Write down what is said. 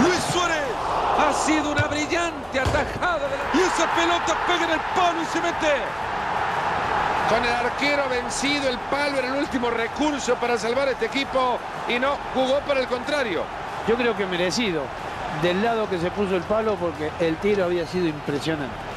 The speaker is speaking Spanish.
Luis Suárez ha sido una brillante atajada. Y esa pelota pega en el palo y se mete. Con el arquero vencido, el palo era el último recurso para salvar este equipo y no jugó para el contrario. Yo creo que merecido del lado que se puso el palo porque el tiro había sido impresionante.